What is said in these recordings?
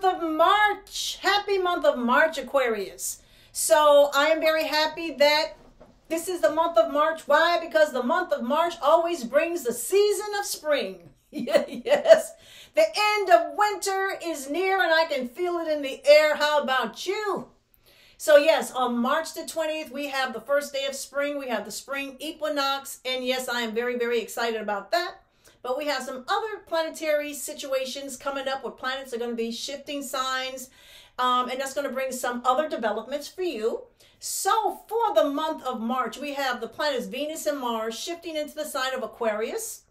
month of March. Happy month of March, Aquarius. So I am very happy that this is the month of March. Why? Because the month of March always brings the season of spring. yes. The end of winter is near and I can feel it in the air. How about you? So yes, on March the 20th, we have the first day of spring. We have the spring equinox. And yes, I am very, very excited about that. But we have some other planetary situations coming up where planets are going to be shifting signs. Um, and that's going to bring some other developments for you. So for the month of March, we have the planets Venus and Mars shifting into the sign of Aquarius.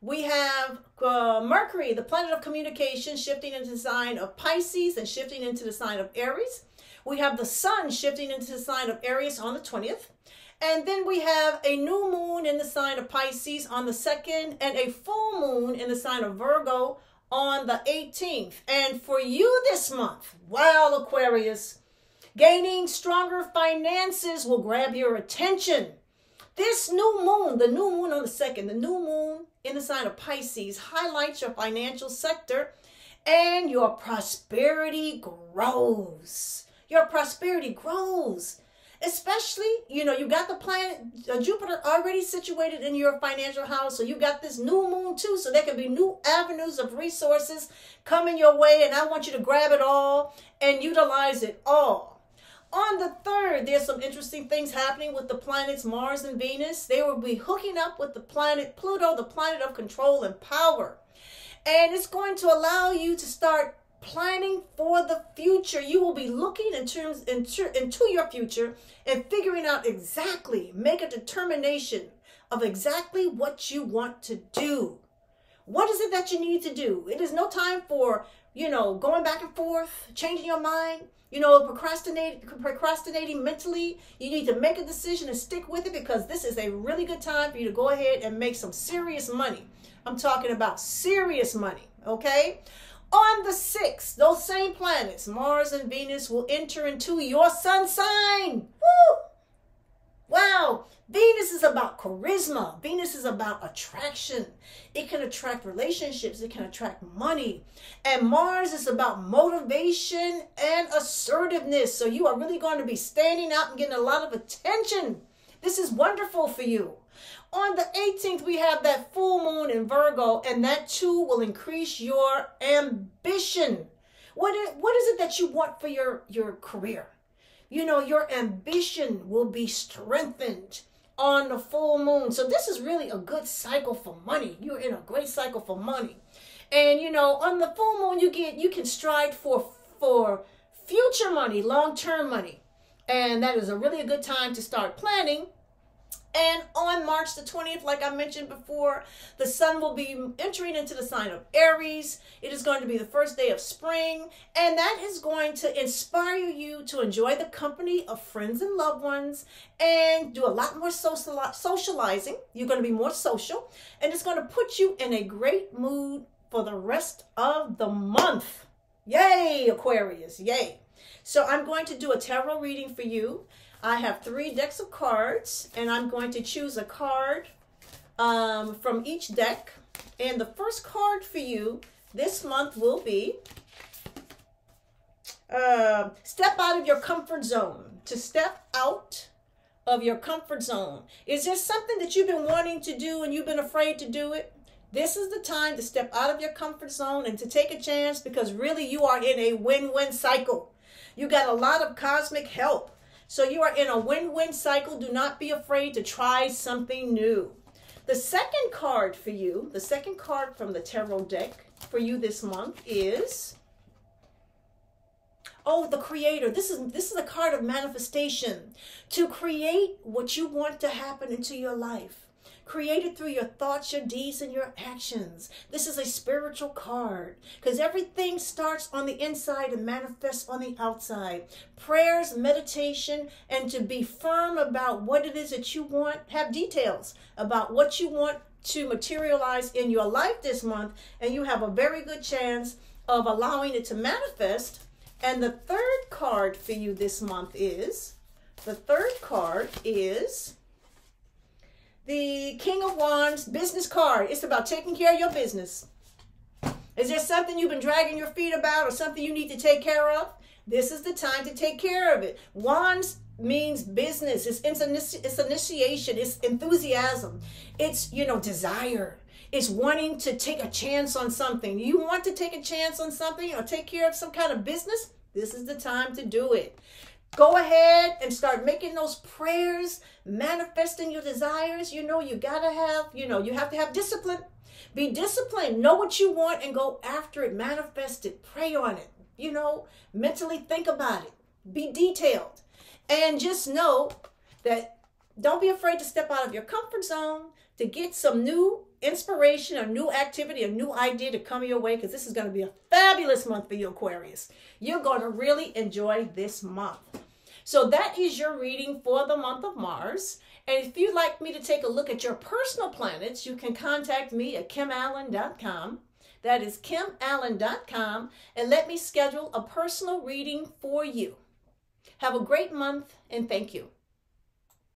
We have uh, Mercury, the planet of communication, shifting into the sign of Pisces and shifting into the sign of Aries. We have the sun shifting into the sign of Aries on the 20th. And then we have a new moon in the sign of Pisces on the 2nd and a full moon in the sign of Virgo on the 18th. And for you this month, wow, Aquarius, gaining stronger finances will grab your attention. This new moon, the new moon on the 2nd, the new moon in the sign of Pisces highlights your financial sector and your prosperity grows your prosperity grows. Especially, you know, you got the planet uh, Jupiter already situated in your financial house. So you got this new moon too. So there can be new avenues of resources coming your way. And I want you to grab it all and utilize it all. On the third, there's some interesting things happening with the planets Mars and Venus. They will be hooking up with the planet Pluto, the planet of control and power. And it's going to allow you to start planning for the future. You will be looking in terms into, into your future and figuring out exactly, make a determination of exactly what you want to do. What is it that you need to do? It is no time for, you know, going back and forth, changing your mind, you know, procrastinating, procrastinating mentally. You need to make a decision and stick with it because this is a really good time for you to go ahead and make some serious money. I'm talking about serious money, okay? On the 6th, those same planets, Mars and Venus, will enter into your sun sign. Woo! Wow. Venus is about charisma. Venus is about attraction. It can attract relationships. It can attract money. And Mars is about motivation and assertiveness. So you are really going to be standing out and getting a lot of attention. This is wonderful for you. On the 18th, we have that full moon in Virgo, and that too will increase your ambition. What is, what is it that you want for your, your career? You know, your ambition will be strengthened on the full moon. So this is really a good cycle for money. You're in a great cycle for money. And you know, on the full moon you get you can stride for for future money, long-term money. And that is a really a good time to start planning and on March the 20th, like I mentioned before, the sun will be entering into the sign of Aries. It is going to be the first day of spring, and that is going to inspire you to enjoy the company of friends and loved ones and do a lot more socializing. You're going to be more social, and it's going to put you in a great mood for the rest of the month. Yay, Aquarius, yay. So I'm going to do a tarot reading for you. I have three decks of cards, and I'm going to choose a card um, from each deck. And the first card for you this month will be uh, Step Out of Your Comfort Zone. To step out of your comfort zone. Is there something that you've been wanting to do and you've been afraid to do it? This is the time to step out of your comfort zone and to take a chance because really you are in a win-win cycle. You got a lot of cosmic help. So you are in a win-win cycle. Do not be afraid to try something new. The second card for you, the second card from the tarot deck for you this month is Oh, the creator. This is this is a card of manifestation. To create what you want to happen into your life created through your thoughts, your deeds, and your actions. This is a spiritual card because everything starts on the inside and manifests on the outside. Prayers, meditation, and to be firm about what it is that you want, have details about what you want to materialize in your life this month, and you have a very good chance of allowing it to manifest. And the third card for you this month is the third card is the King of Wands business card. It's about taking care of your business. Is there something you've been dragging your feet about or something you need to take care of? This is the time to take care of it. Wands means business. It's, it's, initiation. It's enthusiasm. It's, you know, desire. It's wanting to take a chance on something. You want to take a chance on something or take care of some kind of business? This is the time to do it. Go ahead and start making those prayers, manifesting your desires. You know, you got to have, you know, you have to have discipline. Be disciplined. Know what you want and go after it. Manifest it. Pray on it. You know, mentally think about it. Be detailed. And just know that don't be afraid to step out of your comfort zone to get some new inspiration, a new activity, a new idea to come your way because this is going to be a fabulous month for you, Aquarius. You're going to really enjoy this month. So that is your reading for the month of Mars. And if you'd like me to take a look at your personal planets, you can contact me at kimallen.com. That is kimallen.com and let me schedule a personal reading for you. Have a great month and thank you.